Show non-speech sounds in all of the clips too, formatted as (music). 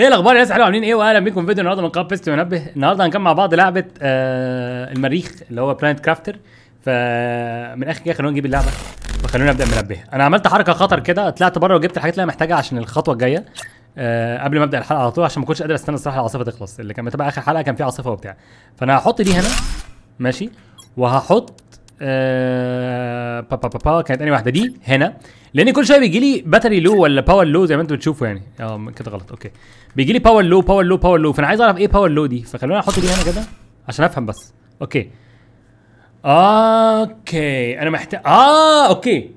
إيه الاخبار يا ناس حلوة عاملين إيه؟ واهلا بيكم في فيديو النهارده من قناة بيست منبه. النهارده هنكمل مع بعض لعبة آه المريخ اللي هو Planet Crafter فمن الآخر كده خلونا نجيب اللعبة وخلونا نبدأ منبه أنا عملت حركة خطر كده طلعت بره وجبت الحاجات اللي أنا محتاجها عشان الخطوة الجاية. آه قبل ما أبدأ الحلقة على طول عشان ما كنتش قادر أستنى الصراحة العاصفة تخلص اللي كان متابع آخر حلقة كان في عاصفة وبتاع. فأنا هحط دي هنا ماشي؟ وهحط آه با با با با كانت أنهي واحدة؟ دي هنا. لأن كل شوية بيجي لي battery low ولا power low زي ما أنتم بتشوفوا يعني. آه كده غلط. okay. بيجي لي power low power low power low فأنا عايز أعرف إيه power low دي؟ فخلوني أحط دي هنا كده عشان أفهم بس. okay. okay. أنا محتاج آه okay.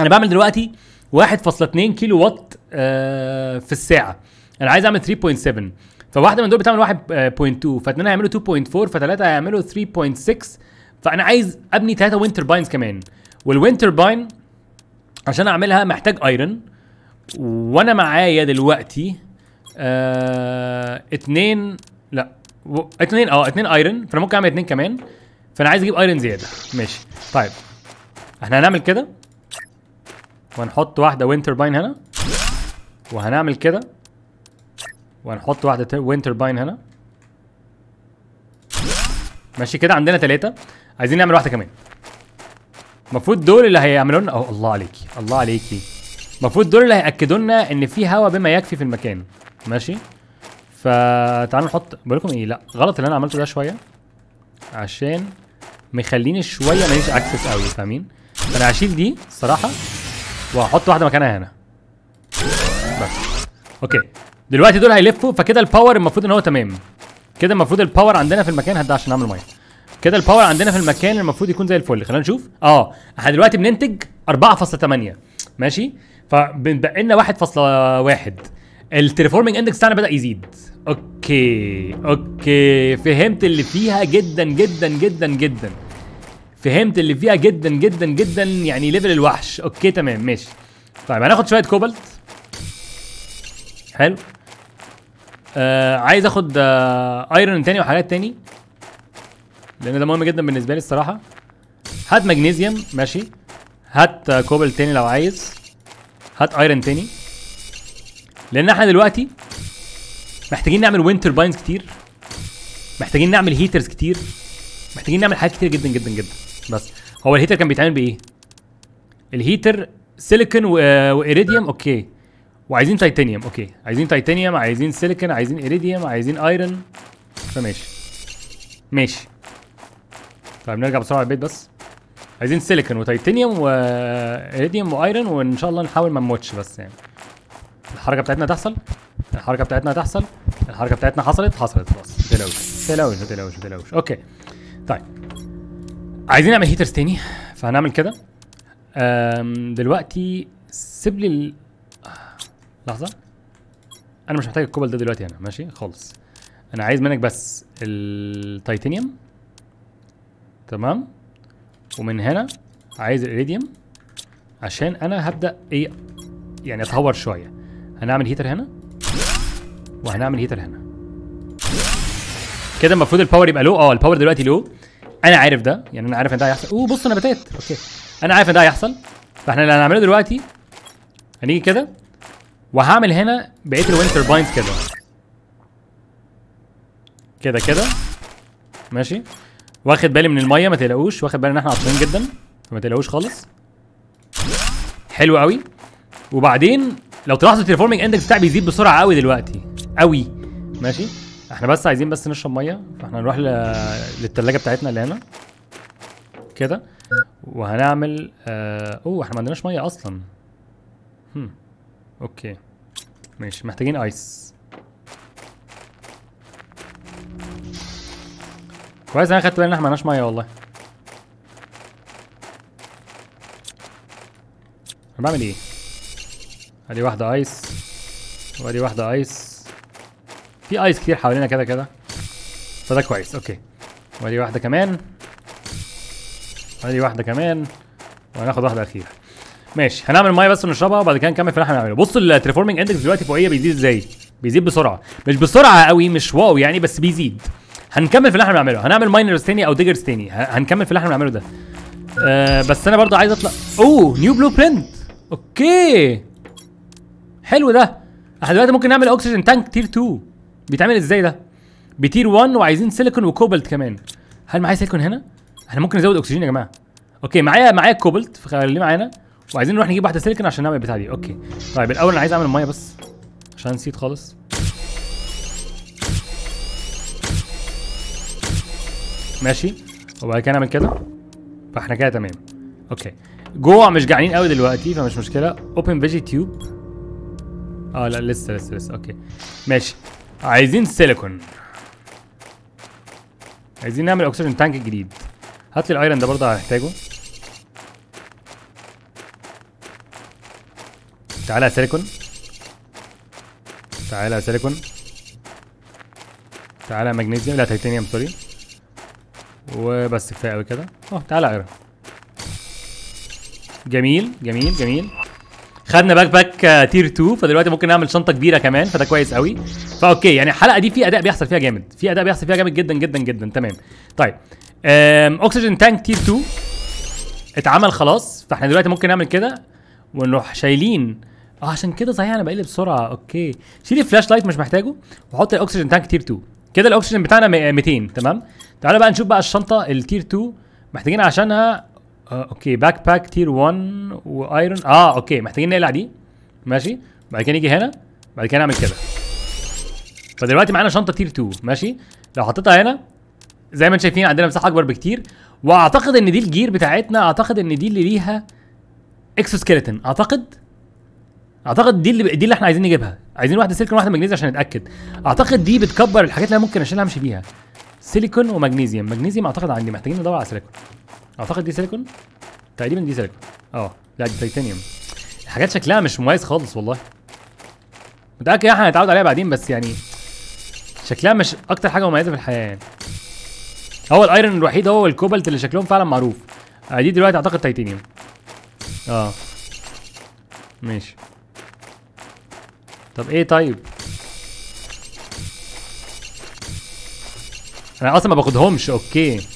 أنا بعمل دلوقتي 1.2 كيلو وات آه في الساعة. أنا عايز أعمل 3.7 فواحدة من دول بتعمل 1.2 فاثنين هيعملوا 2.4 فثلاثه هيعملوا 3.6 فأنا عايز أبني ثلاثة wind turbines كمان. وال wind turbine عشان أعملها محتاج iron وأنا معايا دلوقتي آه اتنين لا و... اتنين آه اتنين iron فأنا ممكن أعمل اتنين كمان. فأنا عايز أجيب iron زيادة. ماشي. طيب. إحنا هنعمل كده. وهنحط واحدة wind turbine هنا. وهنعمل كده. وهنحط واحدة wind turbine هنا. ماشي كده عندنا ثلاثة عايزين نعمل واحدة كمان. المفروض دول اللي هيعملوا لنا اهو الله عليكي الله عليكي. المفروض دول اللي هياكدوا لنا إن في هواء بما يكفي في المكان. ماشي؟ فتعالوا نحط بقول لكم إيه لا غلط اللي أنا عملته ده شوية. عشان مخليني شوية ماليش access قوي فاهمين؟ فأنا هشيل دي الصراحه وهحط واحدة مكانها هنا. بس. okay. دلوقتي دول هيلفوا فكده الباور المفروض إن هو تمام. كده المفروض ال power عندنا في المكان هنا عشان نعمل ميه كده ال power عندنا في المكان المفروض يكون زي الفل. خلينا نشوف. آه إحنا دلوقتي بننتج 4.8 ماشي؟ فبنبقى لنا 1.1 ال terraforming index بتاعنا بدأ يزيد. okay okay. فهمت اللي فيها جدا جدا جدا جدا. فهمت اللي فيها جدا جدا جدا يعني level الوحش. okay تمام. ماشي. طيب هناخد شوية كوبالت حلو. آه عايز اخد آه iron تاني وحاجات تاني لأن ده مهم جدا بالنسبة لي الصراحة. هات مغنيسيوم ماشي. هات آه كوبالت تاني لو عايز. هات iron تاني. لأن إحنا دلوقتي محتاجين نعمل wind turbines كتير. محتاجين نعمل heaters كتير. محتاجين نعمل حاجات كتير جدا جدا جدا. بس هو ال heater كان بيتعمل بإيه؟ ال heater سيليكون وايريديوم okay. وعايزين تيتانيوم okay. عايزين تيتانيوم عايزين سيليكون عايزين ايريديوم عايزين iron. فماشي. ماشي. طيب نرجع بسرعة البيت بس. عايزين سيليكون وتيتانيوم وايريديوم و iron وإن شاء الله نحاول ما نموتش بس يعني. الحركة بتاعتنا تحصل. الحركة بتاعتنا تحصل. الحركة بتاعتنا حصلت حصلت خلاص. ما تقلقوش ما تقلقوش okay. طيب. عايزين نعمل heaters تاني فهنعمل كده. دلوقتي سيب لي. لحظة. أنا مش محتاج الكوبالت ده دلوقتي أنا ماشي خالص. أنا عايز منك بس التيتانيوم. تمام. ومن هنا عايز الإيريديوم عشان أنا هبدأ إيه يعني أتهور شوية. هنعمل heater هنا. وهنعمل heater هنا. كده المفروض ال power يبقى لو آه ال power دلوقتي لو أنا عارف ده. يعني أنا عارف إن ده هيحصل. oh بص نباتات okay. أنا عارف إن ده هيحصل. فإحنا اللي هنعمله دلوقتي هنيجي كده. وهعمل هنا بقية ال wind turbines كده. كده كده. ماشي. واخد بالي من المية ما تقلقوش. واخد بالي إن إحنا عطشانين جدا. فما تقلقوش خالص. حلو قوي وبعدين لو تلاحظوا ال terraforming index بتاعي بيزيد بسرعة قوي دلوقتي. قوي ماشي. إحنا بس عايزين بس نشرب مية. فإحنا نروح ل... للتلاجة بتاعتنا اللي هنا. كده. وهنعمل آه... oh إحنا ما عندناش مية أصلا. هم. okay. ماشي محتاجين ice كويس أنا خدت بالي إن إحنا معناش مية والله. أنا بعمل إيه؟ أدي واحدة ice وأدي واحدة ice في ice كتير حوالينا كده كده. فده كويس okay. وأدي واحدة كمان. ادي واحدة كمان. وهناخد واحدة أخيرة. ماشي. هنعمل مية بس ونشربها وبعد كده نكمل في اللي إحنا هنعمله بصوا ال terraforming index دلوقتي فوقية بيزيد إزاي؟ بيزيد بسرعة. مش بسرعة قوي مش wow يعني بس بيزيد. هنكمل في اللي إحنا بنعمله. هنعمل miners تاني أو diggers تاني. هنكمل في اللي إحنا بنعمله ده. آه بس أنا برضو عايز أطلع. oh new blueprint okay. حلو ده. إحنا دلوقتي ممكن نعمل oxygen tank tier 2 بيتعمل إزاي ده؟ ب tier 1 وعايزين سيليكون وكوبلت كمان. هل معايا سيليكون هنا؟ إحنا ممكن نزود اكسجين يا جماعة. okay معايا معايا كوبلت فخليه معانا. وعايزين نروح نجيب واحدة سيليكون عشان نعمل البتاع دي. okay. طيب الأول أنا عايز أعمل مية بس عشان نسيت خالص. ماشي. وبعد كده نعمل كده. فإحنا كده تمام. okay. جوع مش جعانين قوي دلوقتي فمش مشكلة. open veggie tube آه لا لسه لسه لسه. okay. ماشي. عايزين سيليكون. عايزين نعمل oxygen tank جديد. هات لي ال iron ده برضه هنحتاجه تعالى يا سيليكون. تعالى يا سيليكون. تعالى يا مغنيسيوم لا تيتانيوم sorry. وبس كفاية قوي كده. آه تعالى iron. جميل جميل جميل. خدنا backpack آه، tier 2 فدلوقتي ممكن نعمل شنطة كبيرة كمان فده كويس قوي ف okay يعني الحلقة دي في أداء بيحصل فيها جامد. في أداء بيحصل فيها جامد جدا جدا جدا. تمام. طيب. oxygen tank tier 2 اتعمل خلاص فإحنا دلوقتي ممكن نعمل كده ونروح شايلين آه عشان كده صحيح أنا بقلب بسرعة. okay. شيل ال flashlight مش محتاجه. وحط ال oxygen tank tier 2 كده الاكسجين بتاعنا م- 200 تمام؟ تعالى بقى نشوف بقى الشنطة ال tier 2 محتاجين عشانها آه okay. backpack tier 1 و iron آه okay. محتاجين نقلع دي. ماشي. بعد كده نيجي هنا. بعد كده نعمل كده. فدلوقتي معانا شنطة tier 2 ماشي؟ لو حطيتها هنا زي ما أنتم شايفين عندنا مساحة أكبر بكتير. وأعتقد إن دي ال gear بتاعتنا. أعتقد إن دي اللي ليها exoskeleton أعتقد أعتقد دي اللي دي اللي إحنا عايزين نجيبها. عايزين واحدة سيليكون واحدة مغنيسيوم عشان نتأكد. أعتقد دي بتكبر الحاجات اللي أنا ممكن أشيلها أمشي بيها. سيليكون ومغنيسيوم مغنيسيوم أعتقد عندي محتاجين ندور على سيليكون أعتقد دي سيليكون تقريبا دي سيليكون آه لا دي تيتانيوم الحاجات شكلها مش مميز خالص والله. متأكد إحنا هنتعود عليها بعدين بس يعني شكلها مش أكتر حاجة مميزة في الحياة يعني. هو ال iron الوحيد هو الكوبالت اللي شكلهم فعلا معروف. آه دي دلوقتي أعتقد تيتانيوم آه. ماشي. طب إيه طيب؟ أنا أصلا ما باخدهمش okay.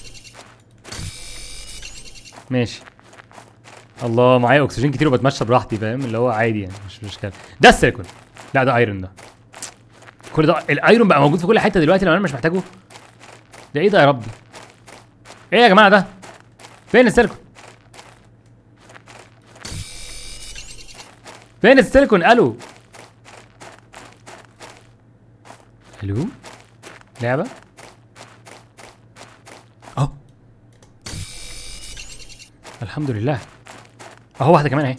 ماشي. الله معايا أكسجين كتير وبتمشى براحتي فاهم؟ اللي هو عادي يعني مش مشكلة. ده السيليكون لا ده iron ده. كل ده ال iron بقى موجود في كل حتة دلوقتي لو أنا مش محتاجه. ده إيه ده يا ربي؟ إيه يا جماعة ده؟ فين السيليكون فين السيليكون ألو. ألو؟ لعبة؟ اهو الحمد لله. أهو واحدة كمان أهي.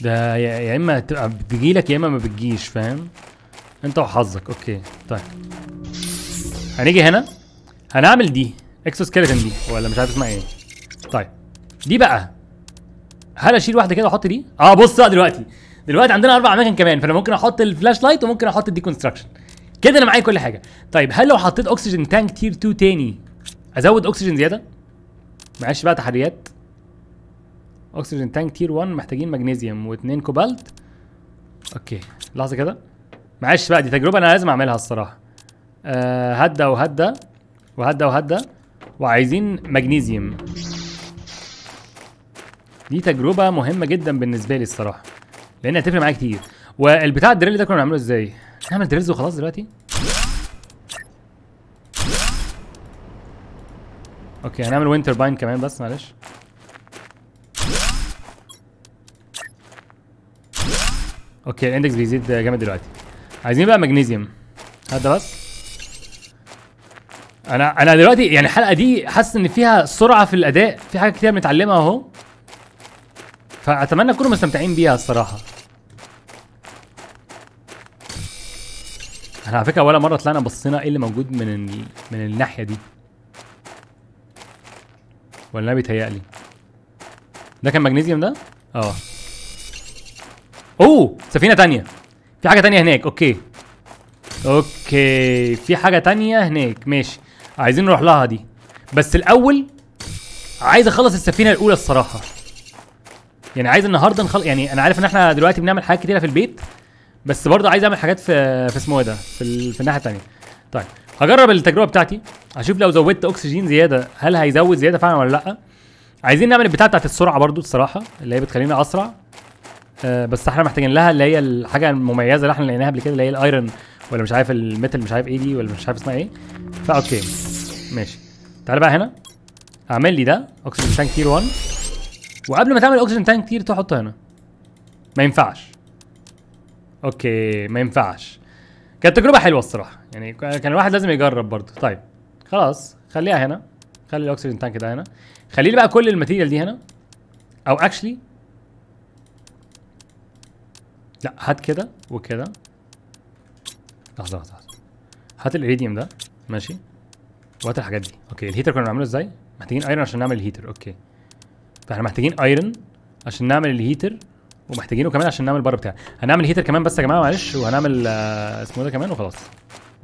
ده يا إما تبقى بتجيلك يا إما ما بتجيش فاهم؟ أنت وحظك. okay. طيب. هنيجي هنا. هنعمل دي. exoskeleton دي. ولا مش عارف اسمها إيه. طيب. دي بقى. هل أشيل واحدة كده وأحط دي؟ آه بص بقى دلوقتي. دلوقتي عندنا أربع أماكن كمان فأنا ممكن أحط ال flashlight وممكن أحط ال deconstruction كده أنا معايا كل حاجة. طيب هل لو حطيت oxygen tank tier 2 تاني ازود اكسجين زياده؟ معلش بقى تحديات. oxygen tank tier 1 محتاجين مغنيسيوم واثنين كوبالت. okay لحظة كده. معلش بقى دي تجربة أنا لازم أعملها الصراحة. هدا وهدا وهدا وهدا وعايزين مغنيسيوم دي تجربة مهمة جدا بالنسبة لي الصراحة لأن هتفرق معايا كتير. والبتاع ال drill ده كنا بنعمله إزاي؟ نعمل drills وخلاص دلوقتي؟ okay هنعمل wind turbine كمان بس معلش. okay ال index بيزيد جامد دلوقتي. عايزين بقى مغنيسيوم هات ده بس. أنا أنا دلوقتي يعني الحلقة دي حاسس إن فيها سرعة في الأداء في حاجات كتير بنتعلمها أهو. فأتمنى تكونوا مستمتعين بيها الصراحة. إحنا على فكرة ولا مرة طلعنا بصينا إيه اللي موجود من ال... من الناحية دي. ولا أنا بيتهيألي. ده كان مغنيسيوم ده؟ آه. أوه! سفينة تانية. في حاجة تانية هناك. okay. okay. في حاجة تانية هناك. ماشي. عايزين نروح لها دي. بس الأول عايز أخلص السفينة الأولى الصراحة. يعني عايز النهارده نخلص يعني أنا عارف إن إحنا دلوقتي بنعمل حاجات كتيرة في البيت بس برضه عايز أعمل حاجات في في اسمه إيه ده؟ في, ال... في الناحية التانية. طيب. هجرب التجربة بتاعتي؟ هشوف لو زودت أكسجين زيادة هل هيزود زيادة فعلا ولا لأ؟ عايزين نعمل البتاع بتاعت السرعة برضو الصراحة اللي هي بتخلينا أسرع. آه بس إحنا محتاجين لها اللي هي الحاجة المميزة اللي إحنا لقيناها قبل كده اللي هي ال iron ولا مش عارف ال metal مش عارف إيه دي ولا مش عارف اسمها إيه. ف okay ماشي. تعالى بقى هنا. اعمل لي ده. oxygen tank tier 1 وقبل ما تعمل oxygen tank tier تحطه هنا. ما ينفعش. okay ما ينفعش. كانت تجربة حلوة الصراحة. يعني كان الواحد لازم يجرب برضه. طيب خلاص خليها هنا. خلي ال oxygen tank ده هنا. خلي لي بقى كل ال material دي هنا. أو actually لا هات كده وكده. لحظة لحظة لحظة. هات الإريديوم ده. ماشي. وهات الحاجات دي. okay ال heater كنا بنعمله إزاي؟ محتاجين iron عشان نعمل ال heater. okay. فإحنا محتاجين iron عشان نعمل ال heater. ومحتاجينه كمان عشان نعمل البار بتاعه هنعمل heater كمان بس يا جماعة معلش وهنعمل آه، اسمه ده كمان وخلاص.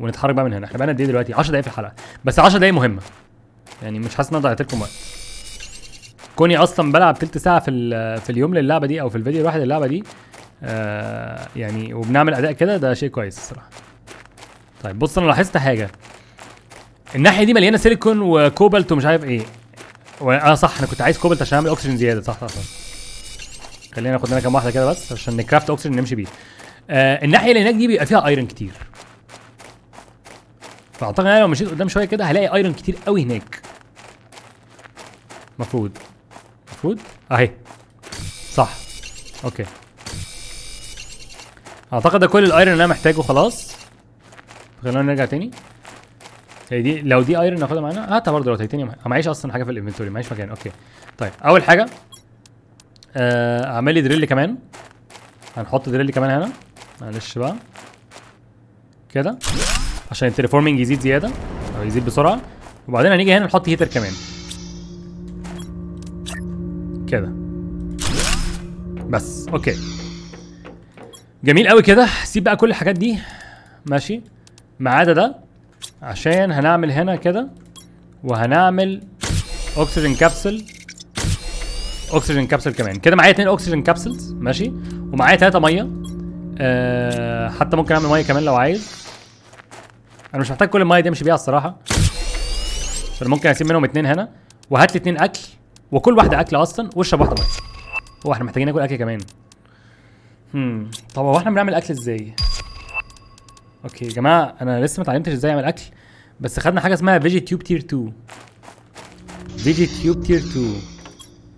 ونتحرك بقى من هنا. إحنا بقى قد إيه دلوقتي؟ 10 دقايق في الحلقة. بس 10 دقايق مهمه يعني مش حاسس إن أنا ضيعت لكم وقت. كوني أصلا بلعب تلت ساعة في في اليوم للعبة دي أو في الفيديو الواحد للعبة دي آه يعني وبنعمل أداء كده ده شيء كويس الصراحة. طيب بص أنا لاحظت حاجة. الناحية دي مليانة سيليكون وكوبالت ومش عارف إيه. آه صح أنا كنت عايز كوبالت عشان أعمل أكسجين زيادة. صح صح صح. خلينا ناخد لنا كام واحدة كده بس عشان نكرافت اكسجين نمشي بيه. آه الناحية اللي هناك دي بيبقى فيها iron كتير. فأعتقد أنا لو مشيت قدام شوية كده هلاقي iron كتير قوي هناك. مفروض. مفروض؟ أهي. صح. okay. أعتقد ده كل ال iron اللي أنا محتاجه خلاص. خلينا نرجع تاني. هي دي لو دي iron ناخدها معانا. هاتها برضه لو تيتانيوم معيش أصلا حاجة في ال inventory معيش مكان. okay. طيب أول حاجة آه، أعمل لي drill كمان. هنحط drill كمان هنا. معلش بقى. كده. عشان ال terraforming يزيد زيادة أو يزيد بسرعة. وبعدين هنيجي هنا نحط heater كمان. كده. بس. okay. جميل قوي كده. سيب بقى كل الحاجات دي. ماشي. ما عدا ده. عشان هنعمل هنا كده. وهنعمل oxygen capsule oxygen capsule كمان. كده معايا اتنين oxygen capsules ماشي؟ ومعايا تلاتة مية. أه حتى ممكن أعمل مية كمان لو عايز. أنا مش محتاج كل المية دي أمشي بيها الصراحة. فانا ممكن أسيب منهم اتنين هنا. وهات لي اتنين أكل. وكل واحدة أكل أصلا واشرب واحدة ميه هو إحنا محتاجين ناكل أكل كمان. هم طب هو إحنا بنعمل أكل إزاي؟ okay يا جماعة أنا لسه ما اتعلمتش إزاي أعمل أكل. بس خدنا حاجة اسمها vegetube tier 2 vegetube tier 2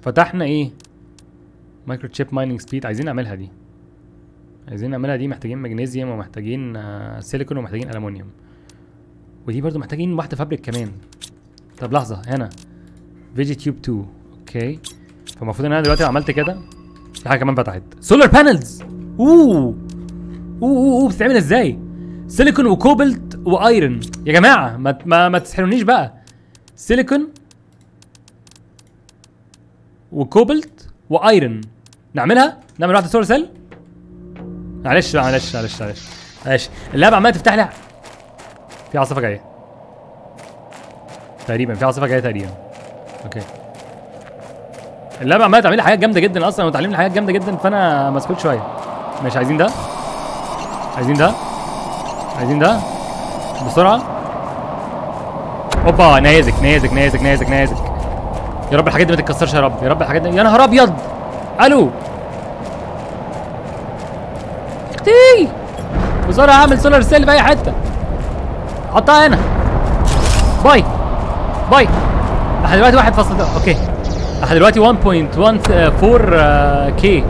فتحنا إيه؟ microchip mining speed عايزين نعملها دي. عايزين نعملها دي محتاجين مغنيسيوم ومحتاجين آه، سيليكون ومحتاجين الومنيوم ودي برضو محتاجين واحدة fabric كمان. طب لحظة هنا. vegetube 2 okay فالمفروض إن أنا دلوقتي لو عملت كده في حاجة كمان فتحت. solar panels أوه! أوه أوه بتتعمل إزاي؟ سيليكون وكوبلت و iron يا جماعة ما ما, ما تسحلونيش بقى. سيليكون وكوبلت و iron نعملها؟ نعمل واحدة solar cell معلش معلش معلش معلش. معلش اللعبة عمالة تفتح لي في عاصفة جاية. تقريبا في عاصفة جاية تقريبا. okay. اللعبة عمالة تعمل لي حاجات جامدة جدا أصلا وتعلمني حاجات جامدة جدا فأنا مسكوت شوية. مش عايزين ده؟ عايزين ده؟ عايزين ده؟ بسرعة. أوبا نيازك نيازك نيازك نيازك نيازك يا رب الحاجات دي ما تتكسرش يا رب. يا رب الحاجات دي. يا نهار أبيض. ألو. أختي. بسرعة اعمل solar cell في أي حتة. حطها هنا. Bye. Bye. إحنا دلوقتي واحد فاصل ده. okay. إحنا دلوقتي 1.14 K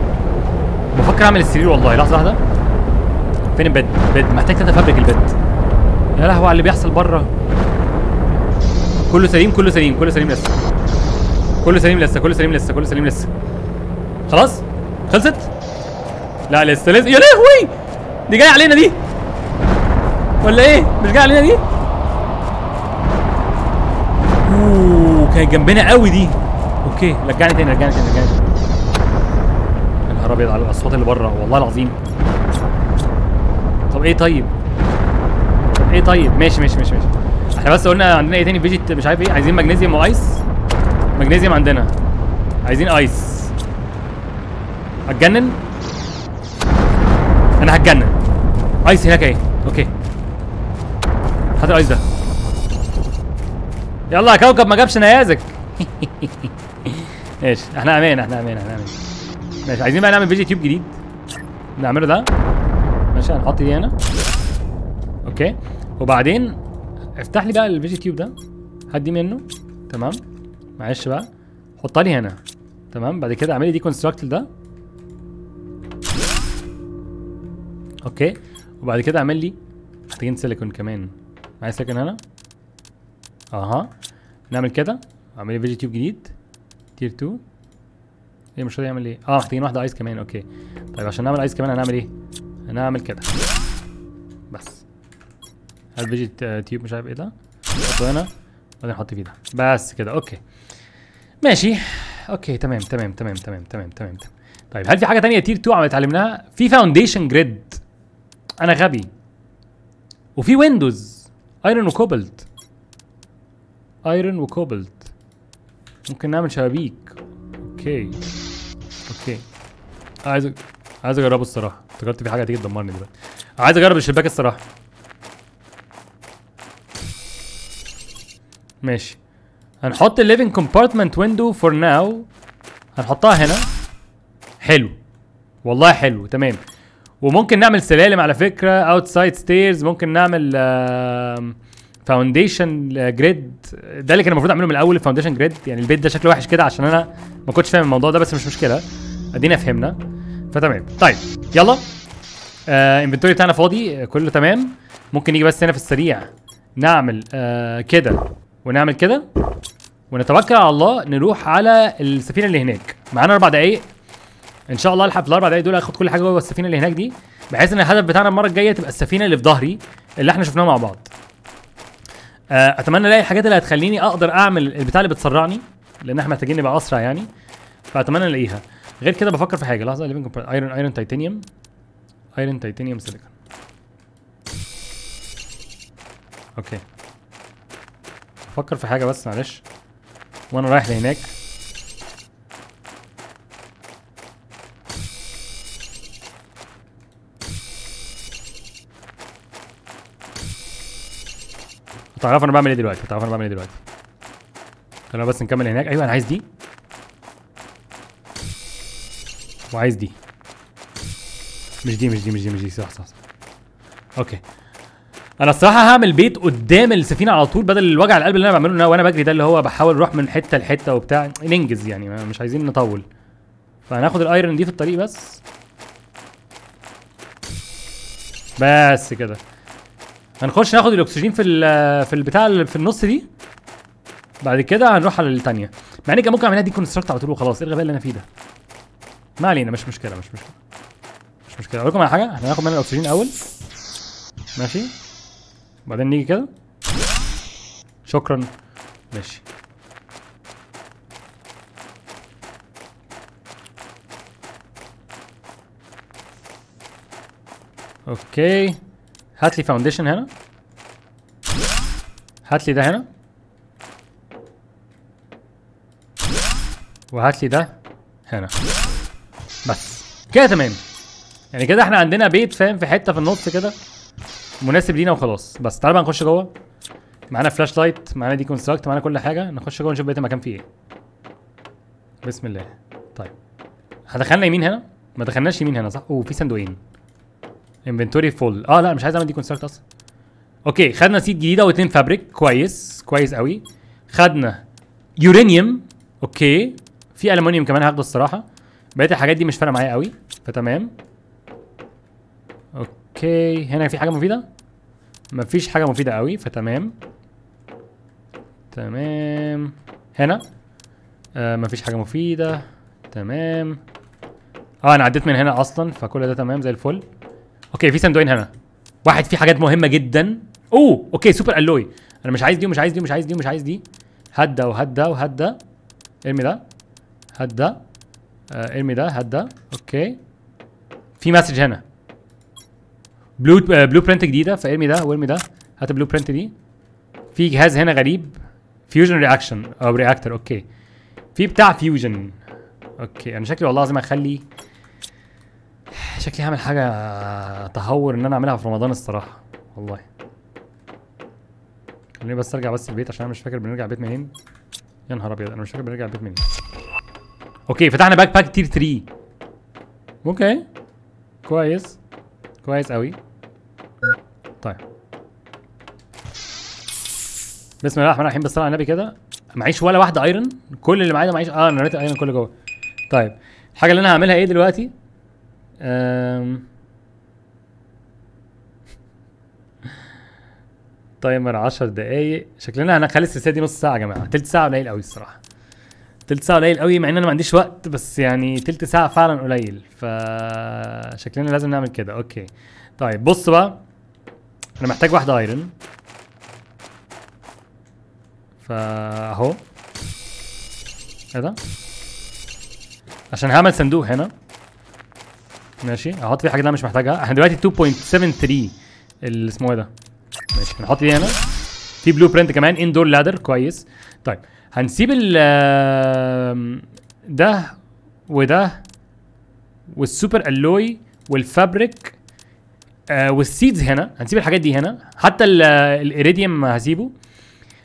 بفكر أعمل السرير والله. لحظة واحدة فين ال bed bed محتاج تاتا fabric ال bed يا لهوي على اللي بيحصل بره. كله سليم كله سليم كله سليم لسه كله سليم لسه كله سليم لسه كله سليم لسه. خلاص؟ خلصت؟ لا لسه لسه. يا لهوي! دي جاية علينا دي. ولا إيه؟ مش جاية علينا دي؟ أوه كانت جنبنا قوي دي. Okay رجعني تاني رجعني تاني رجعني تاني. يا نهار أبيض على الأصوات اللي بره والله العظيم. طب إيه طيب؟ طب إيه طيب؟ ماشي ماشي ماشي ماشي. إحنا بس قلنا عندنا إيه تاني؟ veget مش عارف إيه عايزين مغنيسيوم و ice. مغنيسيوم عندنا. عايزين ice هتجنن؟ أنا هتجنن. ice هناك أهي. Okay. هات ال ice ده. يلا يا كوكب ما جابش نيازك. (laughs) ماشي. إحنا أمان إحنا أمان إحنا أمان ماشي. عايزين بقى نعمل vege tube جديد. نعمله ده. ماشي هنحط دي هنا. Okay. وبعدين افتح لي بقى ال vege tube ده. هات دي منه. تمام. معلش بقى. حطها لي هنا. تمام؟ بعد كده اعملي deconstruct ده. Okay. وبعد كده اعمل لي محتاجين سيليكون كمان. معايا سيليكون هنا؟ أها. نعمل كده. اعمل لي vege tube جديد. tier 2 إيه مش راضي يعمل إيه؟ آه محتاجين واحدة ice كمان. Okay. طيب عشان نعمل ice كمان هنعمل إيه؟ هنعمل كده. بس. هات tube مش عارف إيه ده؟ هنا. بعدين نحط فيه ده. بس كده okay. ماشي. okay تمام تمام تمام تمام تمام تمام طيب هل في حاجة تانية tier 2 عم اتعلمناها؟ في foundation grid أنا غبي. وفي windows iron و cobalt iron و cobalt ممكن نعمل شبابيك. Okay. Okay. عايز عايز أجربه الصراحة. افتكرت في حاجة هتيجي تدمرني دلوقتي. عايز أجرب الشباك الصراحة. ماشي. هنحط ال living compartment window for now هنحطها هنا. حلو. والله حلو. تمام. وممكن نعمل سلالم على فكرة. outside stairs ممكن نعمل foundation grid ده اللي كان المفروض أعمله من الأول ال foundation grid يعني البيت ده شكله وحش كده عشان أنا ما كنتش فاهم الموضوع ده بس مش مشكلة. أدينا فهمنا. فتمام. طيب يلا. آه انفنتوري بتاعنا فاضي. آه، كله تمام. ممكن نيجي بس هنا في السريع. نعمل آه كده. ونعمل كده ونتوكل على الله نروح على السفينة اللي هناك. معانا أربع دقايق. إن شاء الله الحق في الأربع دقايق دول هاخد كل حاجة جوه السفينة اللي هناك دي بحيث إن الهدف بتاعنا المرة الجاية تبقى السفينة اللي في ظهري اللي إحنا شفناها مع بعض. آه، أتمنى ألاقي الحاجات اللي هتخليني أقدر أعمل البتاع اللي بتسرعني لأن إحنا محتاجين نبقى أسرع يعني. فأتمنى ألاقيها. غير كده بفكر في حاجة. لحظة living iron iron titanium iron titanium silicon okay بفكر في حاجة بس معلش. وأنا رايح لهناك. هتعرفوا أنا بعمل إيه دلوقتي؟ هتعرفوا أنا بعمل إيه دلوقتي؟ خلينا بس نكمل هناك. أيوه أنا عايز دي. وعايز دي. مش دي مش دي مش دي مش دي. صح صح صح. Okay. أنا الصراحه هعمل بيت قدام السفينه على طول بدل الوجع القلب اللي أنا بعمله وأنا بجري ده اللي هو بحاول أروح من حتة لحته وبتاع. ننجز يعني مش عايزين نطول. فهناخد ال iron دي في الطريق بس. بس كده. هنخش ناخد الاكسجين في في البتاع اللي في النص دي. بعد كده هنروح على الثانية مع إني كان ممكن أعملها دي كونستراكت على طول وخلاص. إيه الغباء اللي أنا فيه ده؟ ما علينا مش مشكلة مش مشكلة. مش مشكلة. أقول لكم على حاجة؟ إحنا هناخد منها الأكسجين الأول ماشي. بعدين نيجي كده. شكرا. ماشي. Okay. هات لي foundation هنا. هات لي ده هنا. وهات لي ده هنا. بس. كده تمام. يعني كده إحنا عندنا بيت فاهم في حتة في النص كده. مناسب لينا وخلاص. بس تعالى بقى نخش جوه. معانا flashlight معانا deconstruct معانا كل حاجة. نخش جوه نشوف بقية المكان فيه إيه. بسم الله. طيب. هدخلنا يمين هنا؟ ما دخلناش يمين هنا صح؟ Oh في صندوقين. Inventory full آه لا مش عايز أعمل deconstruct أصلا. Okay خدنا seed جديدة واتنين fabric كويس كويس قوي. خدنا يورانيوم okay. في aluminum كمان هاخده الصراحة. بقية الحاجات دي مش فارقة معايا قوي. فتمام. Okay. هنا في حاجة مفيدة؟ مفيش حاجة مفيدة قوي فتمام. تمام. هنا. آه مفيش حاجة مفيدة. تمام. آه أنا عديت من هنا أصلا فكل ده تمام زي الفل. Okay في صندوقين هنا. واحد فيه حاجات مهمة جدا. Oh okay super alloy. أنا مش عايز دي ومش عايز دي ومش عايز دي ومش عايز دي. هات ده وهات ده وهات ده. ارمي ده. هات ده. آه ارمي ده هات ده. Okay. في message هنا. blue blueprint جديدة فارمي ده وارمي ده. هات ال blueprint دي. في جهاز هنا غريب. Fusion reaction أو reactor okay. في بتاع fusion okay. أنا شكلي والله العظيم هخلي شكلي هعمل حاجة تهور إن أنا أعملها في رمضان الصراحة والله. خليني بس أرجع بس البيت عشان أنا مش فاكر بنرجع البيت منين. يا نهار أبيض أنا مش فاكر بنرجع البيت منين. Okay فتحنا backpack tier 3 okay. كويس. كويس قوي طيب. بسم الله الرحمن الرحيم. بالصلاه على النبي كده. معيش ولا واحدة iron كل اللي معايا ده معيش آه أنا رميت ال iron كله جوه. طيب. الحاجة اللي أنا هعملها إيه دلوقتي؟ أم... (laughs) timer 10 دقايق. شكلنا هنخلي السلسلة دي نص ساعة يا جماعة. تلت ساعة قليل قوي الصراحة. تلت ساعة قليل قوي مع إن أنا ما عنديش وقت بس يعني تلت ساعة فعلا قليل. فشكلنا لازم نعمل كده. okay. طيب بص بقى. أنا محتاج واحدة iron فأهو. إيه ده؟ عشان هعمل صندوق هنا. ماشي. أحط فيه حاجة اللي أنا مش محتاجها. إحنا دلوقتي 2.73 اللي اسمه إيه ده؟ ماشي. هنحط دي هنا. في blueprint كمان indoor ladder كويس. طيب. هنسيب ال ده وده وال super alloy وال fabric آه وال seeds هنا. هنسيب الحاجات دي هنا. حتى ال- ال iridium هسيبه.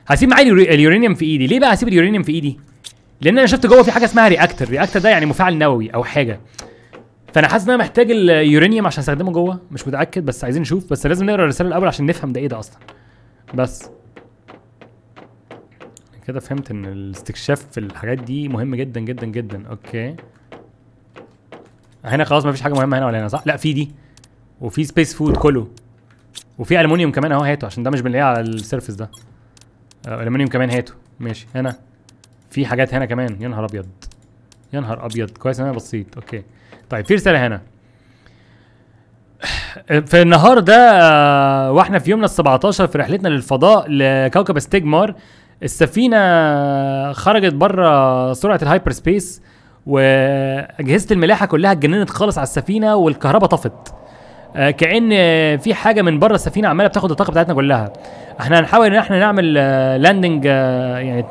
هسيب معايا اليورانيوم في إيدي. ليه بقى هسيب اليورانيوم في إيدي؟ لأن أنا شفت جوه في حاجة اسمها reactor reactor ده يعني مفاعل نووي أو حاجة. فأنا حاسس إن أنا محتاج اليورانيوم عشان أستخدمه جوه. مش متأكد بس عايزين نشوف. بس لازم نقرأ الرسالة الأول عشان نفهم ده إيه ده أصلا. بس. كده فهمت إن الاستكشاف في الحاجات دي مهم جدا جدا جدا. okay. هنا خلاص مفيش حاجة مهمة هنا ولا هنا صح؟ لا في دي. وفي space food كله. وفي ألمونيوم كمان أهو هاته عشان ده مش بنلاقيه على ال surface ده. آه، ألمونيوم كمان هاته ماشي. هنا. في حاجات هنا كمان. يا نهار أبيض. يا نهار أبيض. كويس إن أنا بصيت. okay. طيب في رسالة هنا. في النهار ده آه، وإحنا في يومنا ال 17 في رحلتنا للفضاء لكوكب استجمار السفينة خرجت بره سرعة ال hyperspace وأجهزة الملاحة كلها اتجننت خالص على السفينة والكهرباء طفت. آه، كأن آه، في حاجة من بره السفينة عمالة بتاخد الطاقة بتاعتنا كلها. إحنا هنحاول إن إحنا نعمل landing يعني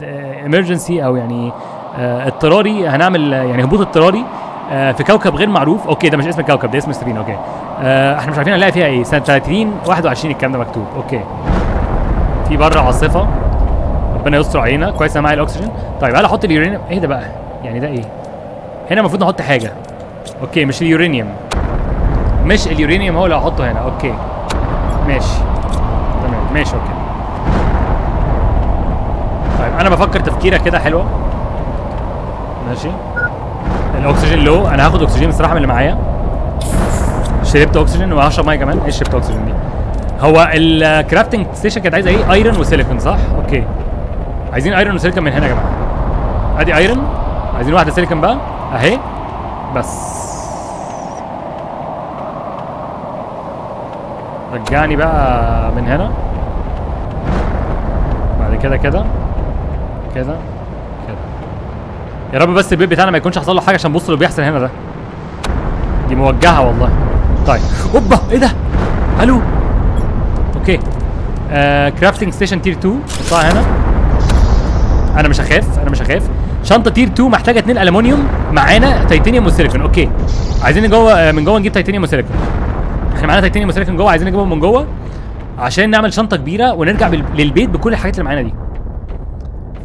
emergency أو يعني آه، اضطراري. هنعمل آه، يعني هبوط اضطراري آه، في كوكب غير معروف. okay ده مش اسم الكوكب ده اسم السفينة. okay. آه، إحنا مش عارفين هنلاقي فيها إيه. سنة 30 21 الكلام ده مكتوب. okay. في بره عاصفة. ربنا يستر علينا. كويس أنا معايا الأكسجين. طيب هل أحط اليورانيوم إيه ده بقى؟ يعني ده إيه؟ هنا المفروض نحط حاجة. okay مش اليورانيوم مش اليورانيوم هو اللي هحطه هنا. okay. ماشي. تمام. ماشي okay. طيب أنا بفكر تفكيره كده حلوة ماشي. الأكسجين لو أنا هاخد أكسجين الصراحه من اللي معايا. شربت أكسجين وهشرب مية كمان. إيه شربت أكسجين دي؟ هو ال crafting station كانت عايزة إيه؟ iron و silicon صح؟ okay. عايزين iron و silicon من هنا يا جماعة. ادي iron عايزين واحدة سيليكون بقى. اهي. بس. رجعني بقى من هنا. بعد كده كده. كده. كده. يا رب بس البيت بتاعنا ما يكونش حصل له حاجة عشان بص اللي بيحصل هنا ده. دي موجهة والله. طيب. اوبا! إيه ده؟ ألو. okay. آه crafting station tier 2 حطها هنا. أنا مش هخاف أنا مش هخاف. شنطة tier 2 محتاجة اتنين ألمونيوم معانا تيتانيوم و silicon. okay. عايزين جوه آه، من جوه نجيب تيتانيوم وسيليكون. إحنا معانا تيتانيوم وسيليكون جوه عايزين نجيبهم من جوه عشان نعمل شنطة كبيرة ونرجع للبيت بكل الحاجات اللي معانا دي.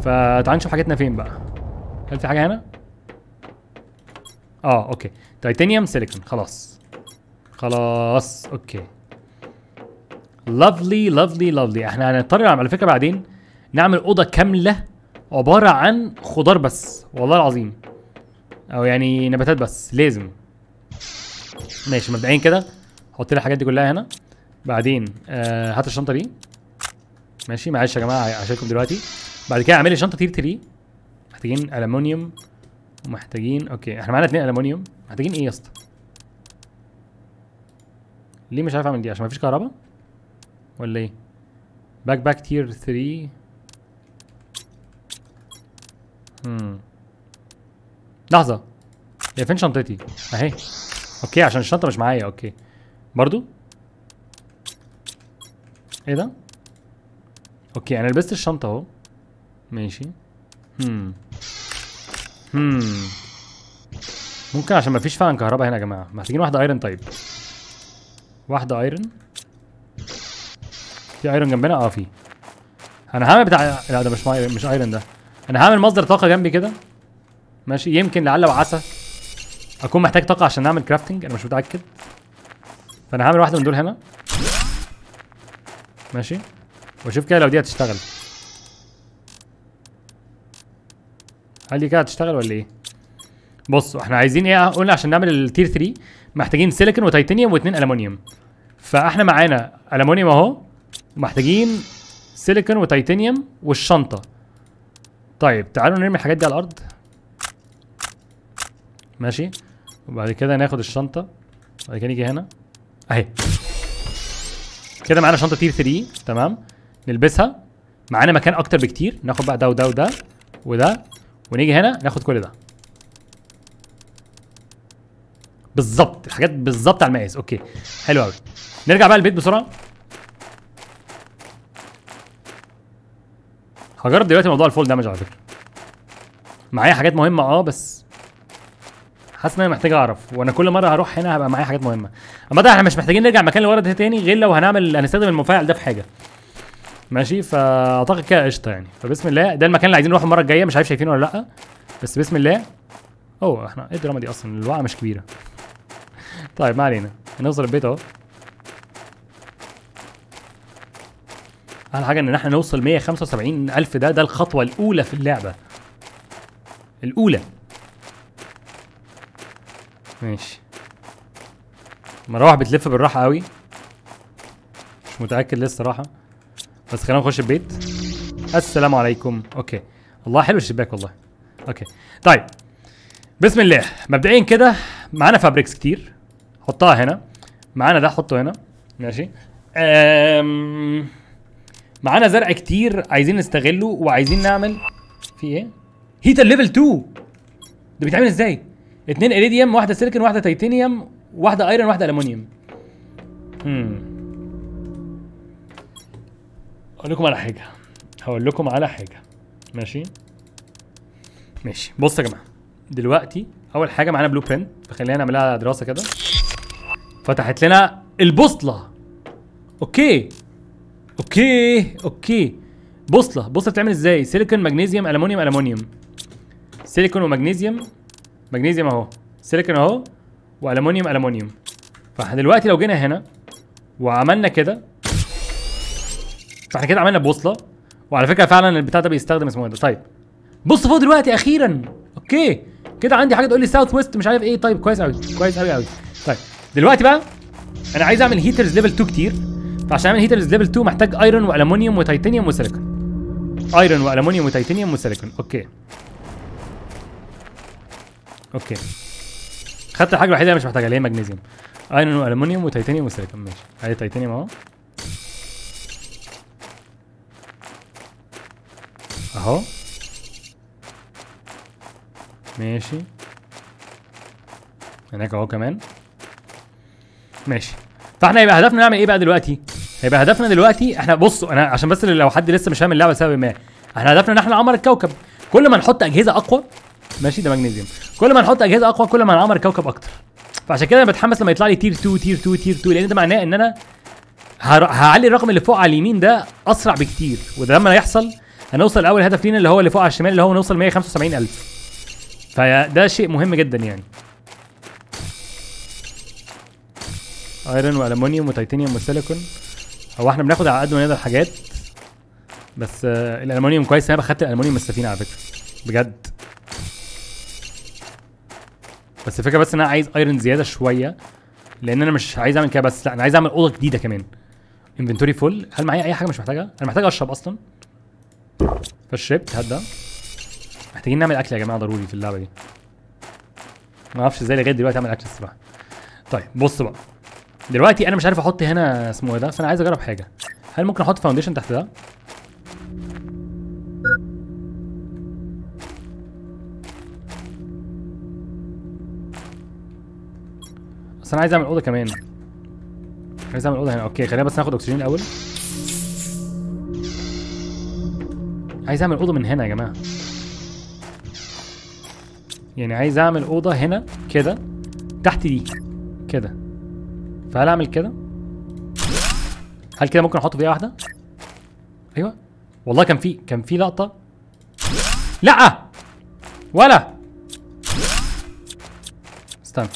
فتعال نشوف حاجاتنا فين بقى. هل في حاجة هنا؟ آه okay. تيتانيوم سيليكون. خلاص. خلاص okay. lovely lovely lovely إحنا هنضطر على فكرة بعدين نعمل أوضة كاملة عبارة عن خضار بس والله العظيم. أو يعني نباتات بس لازم. ماشي مبدئيا كده حط لي الحاجات دي كلها هنا. بعدين آه هات الشنطة دي. ماشي معلش يا جماعة هشيلكم دلوقتي. بعد كده اعمل لي شنطة tier 3 محتاجين ألمونيوم ومحتاجين okay إحنا معانا اتنين ألمونيوم. محتاجين إيه يا اسطى؟ ليه مش عارف أعمل دي؟ عشان مفيش كهرباء؟ ولا إيه؟ backpack tier 3 لحظة. هي فين شنطتي؟ أهي. okay عشان الشنطة مش معايا. okay. برضو؟ إيه ده؟ okay أنا لبست الشنطة أهو. ماشي. هم هم ممكن عشان مفيش فعلا كهرباء هنا يا جماعة. محتاجين واحدة iron طيب. واحدة iron في iron جنبنا؟ آه في. أنا هعمل بتاع لا ده مش. مش iron ده. أنا هعمل مصدر طاقة جنبي كده. ماشي يمكن لعل وعسى. أكون محتاج طاقة عشان نعمل crafting أنا مش متأكد. فأنا هعمل واحدة من دول هنا. ماشي. وأشوف كده لو دي هتشتغل. هل دي كده هتشتغل ولا إيه؟ بصوا إحنا عايزين إيه؟ قلنا عشان نعمل ال tier 3 محتاجين سيليكون وتيتانيوم واثنين المونيوم فإحنا معانا المونيوم أهو. ومحتاجين سيليكون وتيتانيوم والشنطة. طيب تعالوا نرمي الحاجات دي على الأرض. ماشي. وبعد كده ناخد الشنطة. بعد كده نيجي هنا. أهي. كده معانا شنطة تير 3 تمام. نلبسها. معانا مكان أكتر بكتير. ناخد بقى ده وده وده وده. ونيجي هنا ناخد كل ده. بالظبط. الحاجات بالظبط على المقاس. أوكي. حلو قوي نرجع بقى البيت بسرعة. هجرب دلوقتي موضوع الفول دامج على فكرة. معايا حاجات مهمة آه بس حاسس إن أنا محتاج أعرف وأنا كل مرة هروح هنا هبقى معايا حاجات مهمة. ده إحنا مش محتاجين نرجع المكان اللي ده تاني غير لو هنعمل هنستخدم المفاعل ده في حاجة. ماشي؟ فأعتقد كده قشطة يعني. فبسم الله ده المكان اللي عايزين نروح المرة الجاية مش عارف شايفينه ولا لأ. بس بسم الله. أوه إحنا إيه الدراما دي أصلا؟ الوقعة مش كبيرة. طيب ما علينا. هنوصل البيت أهو. اهم حاجة إن إحنا نوصل 175 ألف. ده ده الخطوة الأولى في اللعبة. الأولى. ماشي. مروح بتلف بالراحة قوي. مش متأكد لسه الصراحه بس خلينا نخش البيت. السلام عليكم. okay. والله حلو الشباك والله. okay. طيب. بسم الله. مبدئيا كده معانا fabrics كتير. حطها هنا. معانا ده حطه هنا. ماشي. أم... معانا زرع كتير عايزين نستغله وعايزين نعمل في إيه؟ heater level 2 ده بيتعمل إزاي؟ اتنين iridium واحدة سيليكون واحدة تيتانيوم واحدة iron واحدة aluminum امم أقول لكم على حاجة. هقول لكم على حاجة. ماشي؟ ماشي. بص يا جماعة. دلوقتي أول حاجة معانا blueprint فخلينا نعملها دراسة كده. فتحت لنا البوصلة. okay. okay okay. بوصلة بوصلة بتعمل إزاي؟ silicon magnesium aluminum aluminum. silicon و magnesium magnesium أهو. سيليكون أهو و aluminum aluminum. فاحنا دلوقتي لو جينا هنا وعملنا كده فاحنا كده عملنا بوصلة. وعلى فكرة فعلا البتاع ده بيستخدم اسمه إيه ده؟ طيب. بص فوق دلوقتي أخيرا. okay. كده عندي حاجة تقول لي south west مش عارف إيه. طيب كويس قوي كويس قوي قوي طيب. دلوقتي بقى أنا عايز أعمل heaters level 2 كتير. فعشان اعمل هيترز ليفل 2 محتاج ايرون والومنيوم وتيتانيوم وسيليكون ايرون والومنيوم وتيتانيوم وسيليكون أوكي أوكي خدت الحاجة الوحيدة اللي مش محتاجها اللي هي magnesium iron و aluminum و titanium و silicon ماشي. ادي تيتانيوم أهو. أهو. ماشي. هناك أهو كمان. ماشي. فإحنا يبقى هدفنا نعمل إيه بقى دلوقتي؟ هيبقى هدفنا دلوقتي إحنا بصوا أنا عشان بس لو حد لسه مش فاهم اللعبة لسبب ما إحنا هدفنا ان إحنا نعمر الكوكب. كل ما نحط أجهزة أقوى ماشي ده مغنيسيوم كل ما نحط أجهزة أقوى كل ما نعمر الكوكب أكتر. فعشان كده أنا بتحمس لما يطلع لي تير 2 تير 2 تير 2 لأن ده معناه إن أنا هعلي الرقم اللي فوق على اليمين ده أسرع بكتير. وده لما يحصل هنوصل اول هدف لينا اللي هو اللي فوق على الشمال اللي هو نوصل 175000 فده شيء مهم جدا يعني. ايرون والومنيوم وتيتانيوم وسيليكون. هو إحنا بناخد على قد ما نقدر حاجات بس آه الالومنيوم كويس. أنا خدت الالومنيوم من السفينه على فكرة. بجد. بس الفكرة بس إن أنا عايز iron زيادة شوية لأن أنا مش عايز أعمل كده بس لأ أنا عايز أعمل أوضة جديدة كمان. inventory full هل معايا أي حاجة مش محتاجها؟ أنا محتاج أشرب أصلا. فشربت هات ده؟ محتاجين نعمل أكل يا جماعة ضروري في اللعبة دي. ما أعرفش إزاي لغاية دلوقتي أعمل أكل الصراحه طيب بص بقى. دلوقتي أنا مش عارف أحط هنا اسمه إيه ده فانا عايز اجرب حاجة. هل ممكن أحط foundation تحت ده؟ بس أنا عايز اعمل أوضة كمان. عايز اعمل أوضة هنا. أوكي خلينا بس ناخد أكسجين الأول. عايز أعمل أوضة من هنا يا جماعة. يعني عايز أعمل أوضة هنا كده تحت دي كده. فهل اعمل كده؟ هل كده ممكن أحطه في واحدة؟ أيوه. والله كان في كان في لقطة. لأ! ولا! استنى.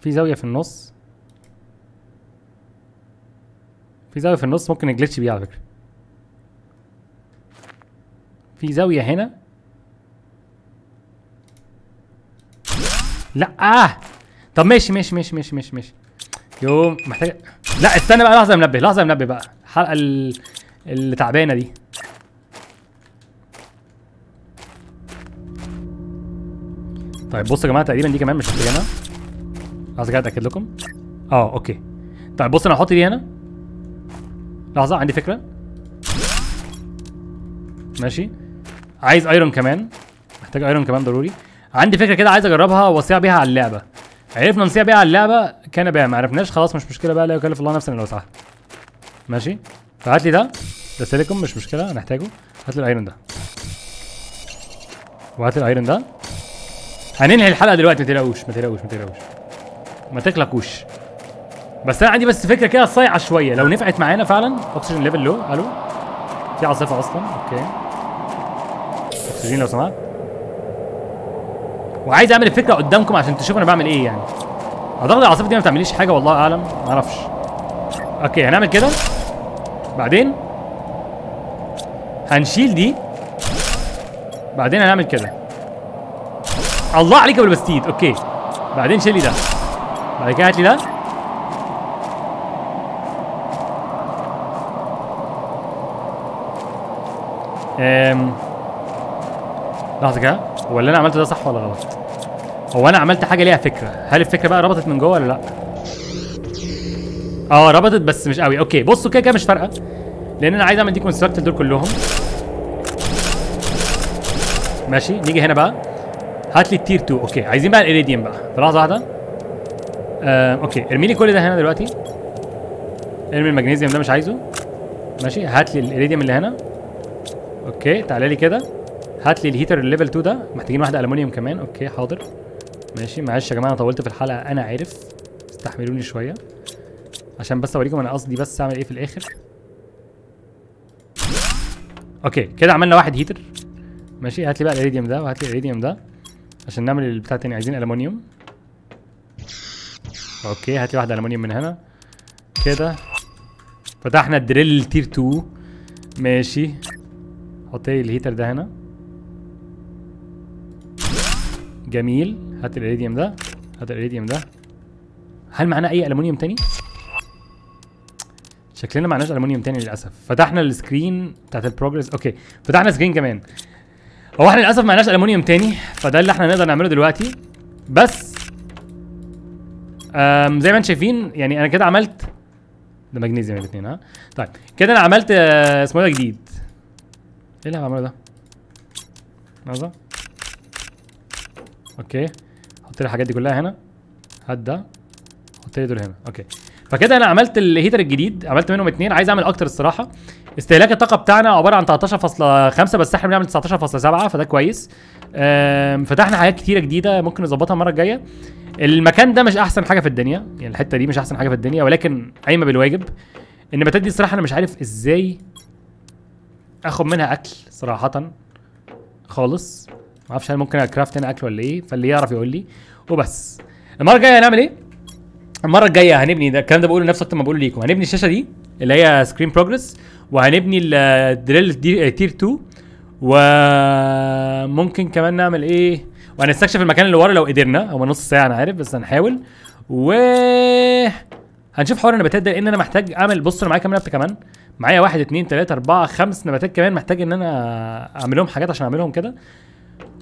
في زاوية في النص. في زاوية في النص ممكن نجلتش بيها على فكرة. في زاوية هنا. لا آه. طب ماشي ماشي ماشي ماشي ماشي ماشي. يوم محتاج لا استنى بقى لحظة منبه لحظة منبه بقى. الحلقة ال- اللي تعبانة دي. طيب بصوا يا جماعة تقريبا دي كمان مش محتاجينها لحظة كده أتأكد لكم. آه أوكي. طيب بص أنا هحط دي هنا. لحظة عندي فكرة. ماشي. عايز ايرون كمان. محتاج iron كمان ضروري. عندي فكرة كده عايز أجربها وأصيع بيها على اللعبة. عرفنا نصيع بيها على اللعبة كان بقى ما عرفناش خلاص مش مشكلة بقى لا يكلف الله نفسا إلا وسعها. ماشي؟ فهات لي ده ده سيليكون مش مشكلة هنحتاجه. هات لي ال iron ده. وهات لي ال iron ده. هننهي الحلقة دلوقتي ما تقلقوش ما تقلقوش ما تقلقوش. ما تقلقوش. بس أنا عندي بس فكرة كده صايعة شوية. لو نفعت معانا فعلا oxygen level low ألو؟ في عاصفة أصلا okay. أكسجين لو سمحت. وعايز اعمل الفكرة قدامكم عشان تشوفوا أنا بعمل إيه يعني. اعتقد العاصفة دي ما بتعمليش حاجة والله اعلم ما أعرفش. okay هنعمل كده. بعدين هنشيل دي. بعدين هنعمل كده. الله عليك يا أبو البستيد okay بعدين شيل لي ده. بعد كده هات لي ده. أم... لحظة كده. هو اللي أنا عملته ده صح ولا غلط؟ هو أنا عملت حاجة ليها فكرة. هل الفكرة بقى ربطت من جوه ولا لأ؟ آه ربطت بس مش قوي. okay بصوا كده كده مش فارقة لأن أنا عايز أعمل دي deconstruct دول كلهم. ماشي نيجي هنا بقى. هات لي ال tier 2 okay عايزين بقى ال iridium بقى. في لحظة واحدة. آه، okay ارمي لي كل ده هنا دلوقتي. ارمي المغنيسيوم ده مش عايزه. ماشي هات لي ال iridium اللي هنا. okay تعالى لي كده. هات لي ال heater ال level 2 ده. محتاجين واحدة aluminum كمان. okay حاضر. ماشي. معلش يا جماعة أنا طولت في الحلقة. أنا عارف. استحملوني شوية. عشان بس أوريكم أنا قصدي بس أعمل إيه في الآخر. okay كده عملنا واحد heater. ماشي هات لي بقى ال iridium ده وهات لي ال iridium ده عشان نعمل البتاع التاني عايزين aluminum. okay هات لي واحدة aluminum من هنا. كده. فتحنا ال drill tier 2 ماشي. حط لي ال heater ده هنا. جميل. هات ال iridium ده. هات ال iridium ده. هل معانا أي aluminum تاني؟ شكلنا معناش aluminum تاني للأسف. فتحنا ال screen بتاعت ال progress okay. فتحنا screen كمان. هو إحنا للأسف معناش aluminum تاني فده اللي إحنا نقدر نعمله دلوقتي. بس أم زي ما أنتم شايفين يعني أنا كده عملت ده مغنيسيوم الاثنين ها؟ طيب. كده أنا عملت آه، اسمه ده جديد. إيه اللي أنا بعمله ده؟ لحظه okay. حط لي الحاجات دي كلها هنا. هات ده حط لي دول هنا. okay. فكده أنا عملت ال heater الجديد. عملت منهم اتنين. عايز أعمل أكتر الصراحة. استهلاك الطاقة بتاعنا عبارة عن 13.5 بس إحنا بنعمل 19.7 فده كويس. فتحنا حاجات كتيرة جديدة ممكن نظبطها المرة الجاية. المكان ده مش أحسن حاجة في الدنيا. يعني الحتة دي مش أحسن حاجة في الدنيا ولكن قايمة بالواجب. النباتات دي الصراحة أنا مش عارف إزاي أخد منها أكل صراحة خالص. ما أعرفش هل ممكن ا craft هنا أكل ولا إيه فاللي يعرف يقول لي وبس. المرة الجاية هنعمل إيه؟ المرة الجاية هنبني ده الكلام ده بقوله لنفسي أكتر ما بقوله ليكم. هنبني الشاشة دي اللي هي screen progress وهنبني ال drill دي tier 2 وممكن كمان نعمل إيه؟ وهنستكشف المكان اللي ورا لو قدرنا. هو نص ساعة أنا عارف بس هنحاول. و هنشوف حوار النباتات ده لأن أنا محتاج أعمل بص أنا معايا كام نبته كمان. معايا واحد اتنين تلاتة أربعة خمس نباتات كمان محتاج إن أنا اعمل لهم حاجات عشان أعملهم كده.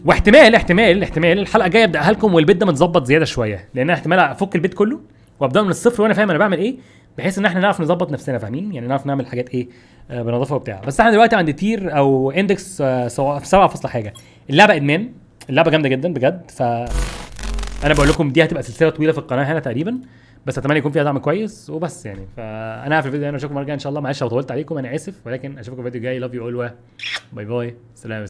واحتمال احتمال احتمال. الحلقة الجاية أبدأها لكم والبيت ده متظبط زيادة شوية لأن احتمال أفك البيت كله وابدا من الصفر وأنا فاهم أنا بعمل إيه بحيث إن إحنا نعرف نظبط نفسنا فاهمين؟ يعني نعرف نعمل حاجات إيه آه بنظافه وبتاع. بس إحنا دلوقتي عند tier أو index آه في 7 فاصلة حاجة. اللعبة إدمان. اللعبة جامدة جدا بجد ف أنا بقول لكم دي هتبقى سلسلة طويلة في القناة هنا تقريبا بس أتمنى يكون فيها دعم كويس وبس يعني. فأنا في الفيديو ده أشوفكم الجاية إن شاء الله. معلش لو طولت عليكم أنا آسف. ولكن أشوفكم في الفيديو الجاي. love you all bye bye سلام.